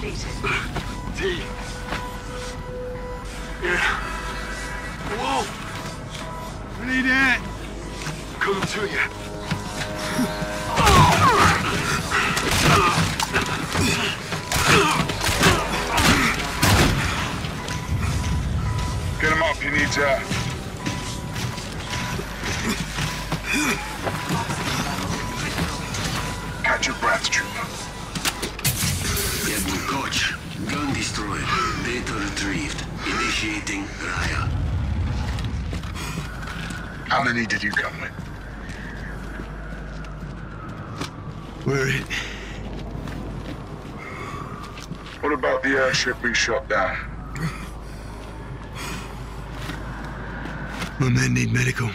completed. D. Yeah. Whoa! I need it! Coming to you. Get him up, he needs air. Catch your breath, trooper. Edward Koch. Gun destroyed. Data retrieved. Initiating Raya. How many did you come with? We're it. What about the airship we shot down? My men need medical.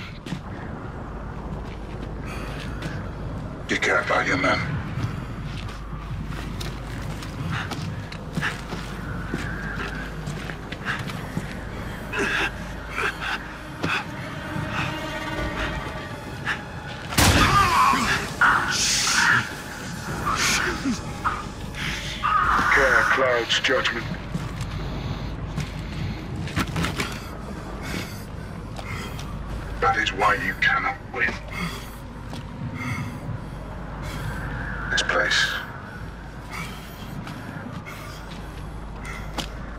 You care about your men? That is why you cannot win. This place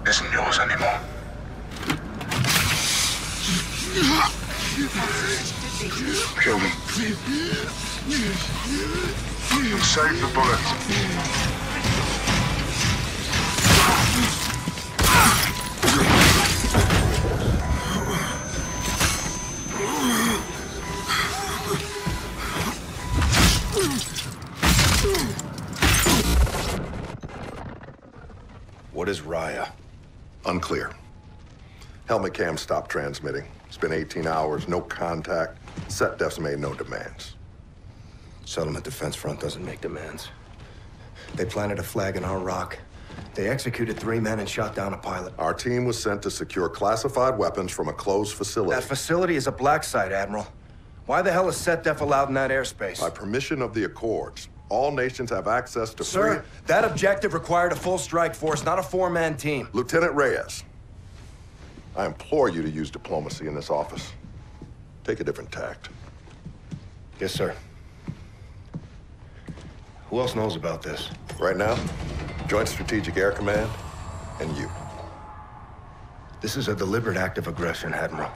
isn't yours anymore. Kill them. And save the bullets. What is Raya? Unclear. Helmet cam stopped transmitting. It's been 18 hours, no contact. SetDefs made no demands. Settlement Defense Front doesn't make demands. They planted a flag in our rock. They executed three men and shot down a pilot. Our team was sent to secure classified weapons from a closed facility. That facility is a black site, Admiral. Why the hell is SetDef allowed in that airspace? By permission of the Accords, all nations have access to Sir, free... that objective required a full strike force, not a four-man team. Lieutenant Reyes, I implore you to use diplomacy in this office. Take a different tact. Yes, sir. Who else knows about this? Right now, Joint Strategic Air Command and you. This is a deliberate act of aggression, Admiral.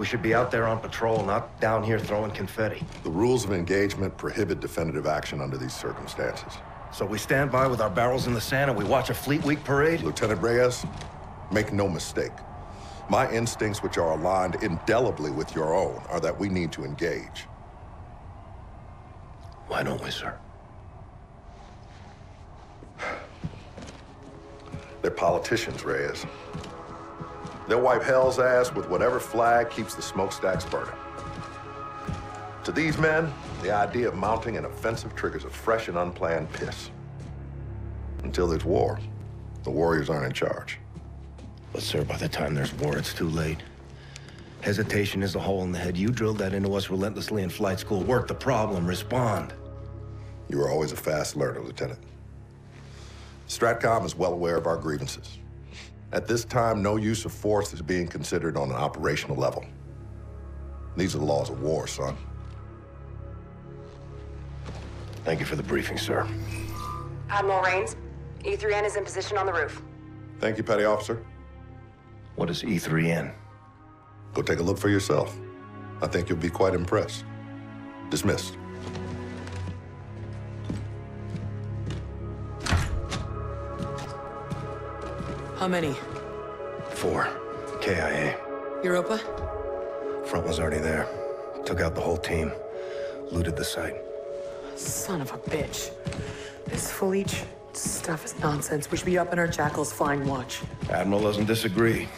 We should be out there on patrol, not down here throwing confetti. The rules of engagement prohibit definitive action under these circumstances. So we stand by with our barrels in the sand and we watch a Fleet Week parade? Lieutenant Reyes, make no mistake. My instincts, which are aligned indelibly with your own, are that we need to engage. Why don't we, sir? They're politicians, Reyes. They'll wipe hell's ass with whatever flag keeps the smokestacks burning. To these men, the idea of mounting an offensive triggers a fresh and unplanned piss. Until there's war, the warriors aren't in charge. But, sir, by the time there's war, it's too late. Hesitation is a hole in the head. You drilled that into us relentlessly in flight school. Work the problem, respond. You were always a fast learner, Lieutenant. Stratcom is well aware of our grievances. At this time, no use of force is being considered on an operational level. These are the laws of war, son. Thank you for the briefing, sir. Admiral Raines, E3N is in position on the roof. Thank you, Petty Officer. What is E3N? Go take a look for yourself. I think you'll be quite impressed. Dismissed. How many? Four. KIA. Europa? Front was already there. Took out the whole team. Looted the site. Son of a bitch. This Felice stuff is nonsense. We should be up in our jackals flying watch. Admiral doesn't disagree.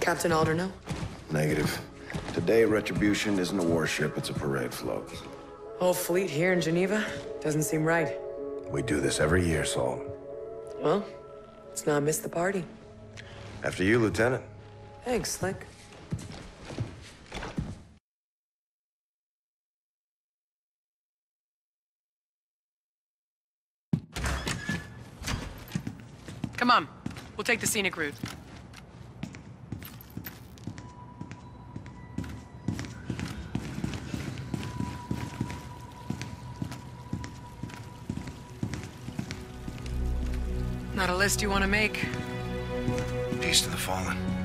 Captain Alderno? Negative. Today, Retribution isn't a warship, it's a parade float. Whole fleet here in Geneva? Doesn't seem right. We do this every year, Salt. Well, let's not miss the party. After you, Lieutenant. Thanks, Slick. Come on. We'll take the scenic route. Not a list you want to make. Peace to the fallen.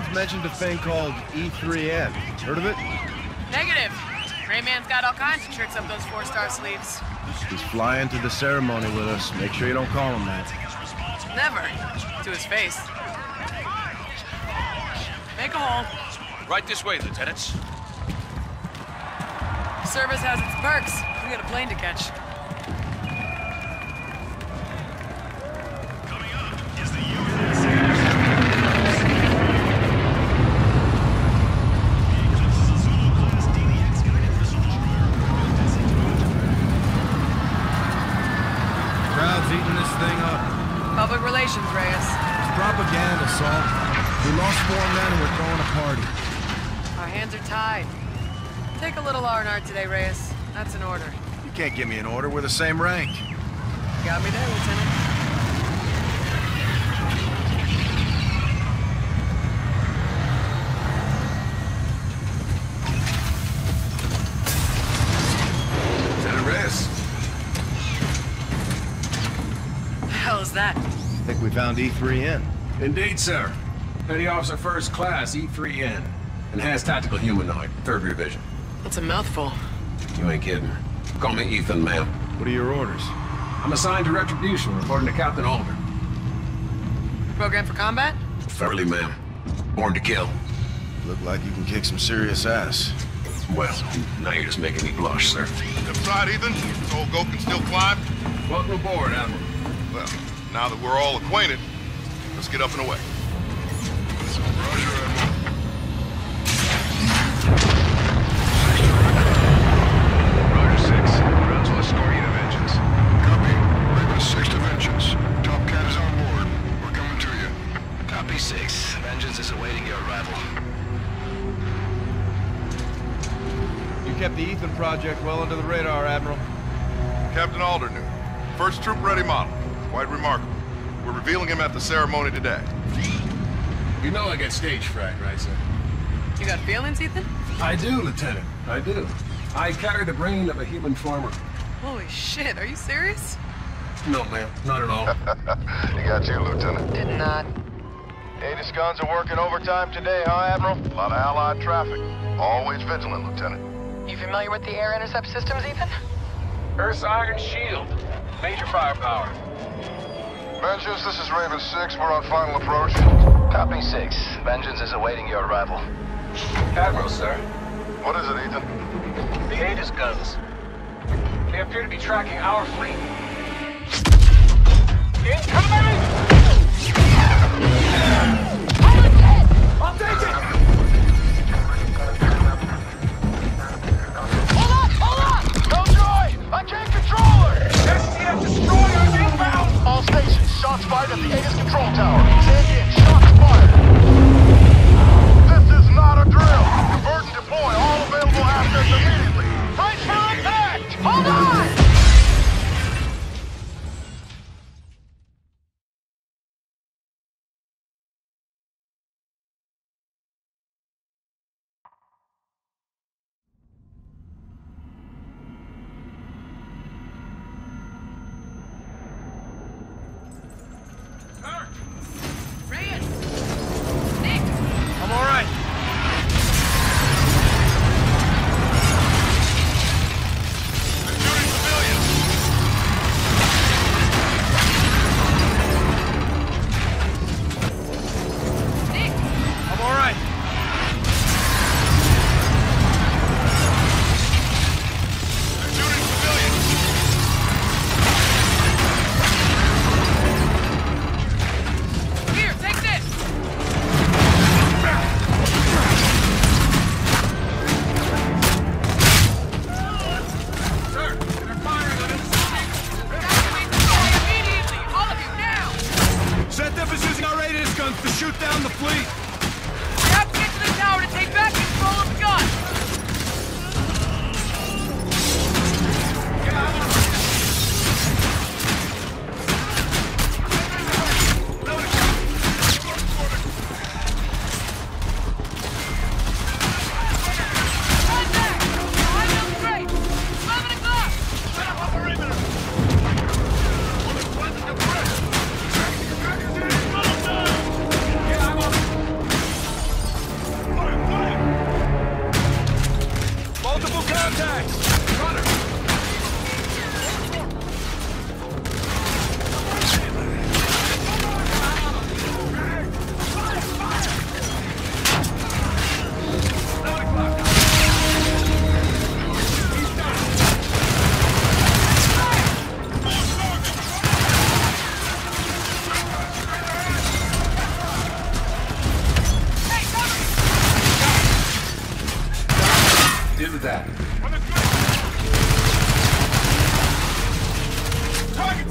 Raines mentioned a thing called E3N. Heard of it? Negative. Rayman's got all kinds of tricks up those four-star sleeves. He's flying to the ceremony with us. Make sure you don't call him that. Never. To his face. Make a hole. Right this way, Lieutenants. Service has its perks. We got a plane to catch. A today, Reyes. That's an order. You can't give me an order. We're the same rank. Got me there, Lieutenant. Lieutenant The hell is that? I think we found E3N. Indeed, sir. Petty Officer First Class, E3N. Enhanced Tactical Humanoid, 3rd Revision. That's a mouthful. You ain't kidding. Call me Ethan, ma'am. What are your orders? I'm assigned to Retribution, reporting to Captain Alder. Program for combat? Fairly, ma'am. Born to kill. Look like you can kick some serious ass. Well, now you're just making me blush, sir. Good side, Ethan. This old goat can still climb. Welcome aboard, Admiral. Well, now that we're all acquainted, let's get up and away. Project well under the radar, Admiral. Captain Alder knew. First troop-ready model. Quite remarkable. We're revealing him at the ceremony today. You know I get stage fright, right, sir? You got feelings, Ethan? I do, Lieutenant. I do. I carry the brain of a human farmer. Holy shit, are you serious? No, ma'am. Not at all. he got you, Lieutenant. Did not. Aegis guns are working overtime today, huh, Admiral? A lot of Allied traffic. Always vigilant, Lieutenant. You familiar with the air intercept systems, Ethan? Earth's Iron Shield. Major firepower. Vengeance, this is Raven 6. We're on final approach. Copy 6. Vengeance is awaiting your arrival. Admiral, sir. What is it, Ethan? The Aegis guns. They appear to be tracking our fleet. Incoming! I'll take it! Shots fired at the Aegis control tower.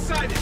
Target sighted! What a